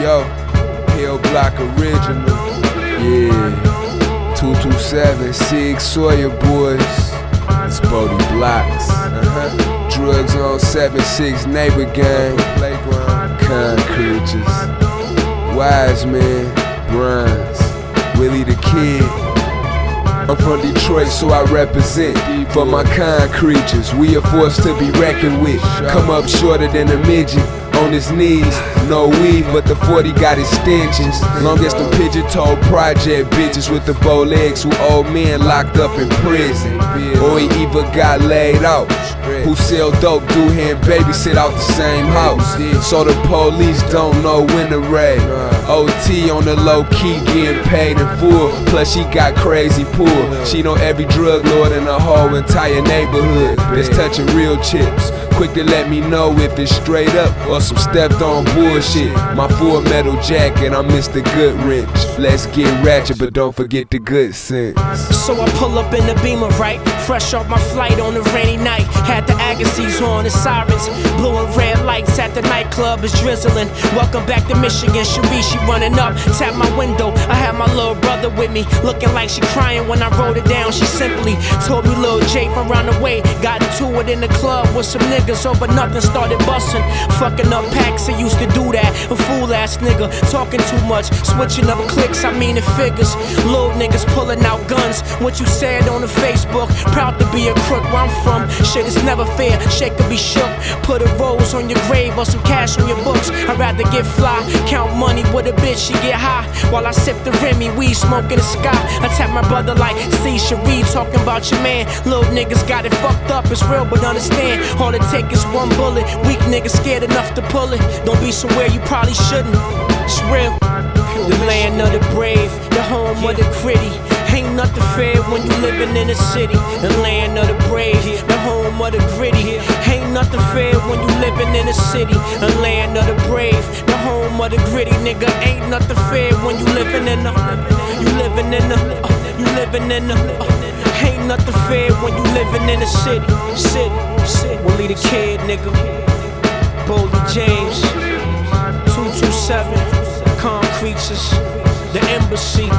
Yo, Hill Block Original. Yeah. 227, Sig Sawyer Boys. It's Bodie Blocks. Uh-huh. Drugs on 7-6 Neighbor Gang. Playground. Concreatures. Wise Man. Bronze. Willie the Kid. I'm from Detroit, so I represent for my kind creatures. We are forced to be reckoned with. Come up shorter than a midget on his knees. No weave, but the 40 got extensions. Long as them pigeon toe project bitches with the bow legs who old men locked up in prison. Or he even got laid out. Who sell dope, do hand babysit out the same house. So the police don't know when to raid. OT on the low key, getting paid in full. Plus she got crazy pool. She know every drug lord in the whole entire neighborhood. That's touching real chips. Quick to let me know if it's straight up or some stepped on bullshit. My full metal jacket, I'm Mr. Goodrich. Let's get ratchet, but don't forget the good sense. So I pull up in the beamer, right? Fresh off my flight on a rainy night. Had the Agassiz on, the sirens, blue and red lights at the nightclub is drizzling. Welcome back to Michigan, Cherie, she running up, tap my window. I had my little brother with me, looking like she crying when I wrote it down. She simply told me, little Jay from round the way, got into it in the club with some niggas over nothing, started busting. Fucking up packs, I used to do that. A fool ass nigga, talking too much, switching up clicks, I mean the figures. Little niggas pulling out guns, what you said on the Facebook. Proud to be a crook where I'm from. Shit is never fair, shake to be shook. Put a rose on your grave or some cash on your books. I'd rather get fly, count money with a bitch, she get high. While I sip the Remy, weed smoke in the sky. I tap my brother like, see Cherie talking about your man. Little niggas got it fucked up, it's real, but understand. All it take is one bullet. Weak niggas scared enough to pull it. Don't be somewhere you probably shouldn't. It's real. The land of the brave, the home of the gritty. Ain't nothing fair when you living in a city. The land of the brave, the home of the gritty. Ain't nothing fair when you living in a city. The land of the brave, the home of the gritty. Nigga, ain't nothing fair when you living in a. You living in the, Uh, you living in a. Uh, ain't nothing fair when you living in a city. City, city. Willie the kid, nigga. Boldy James. 227. Calm creatures. The embassy.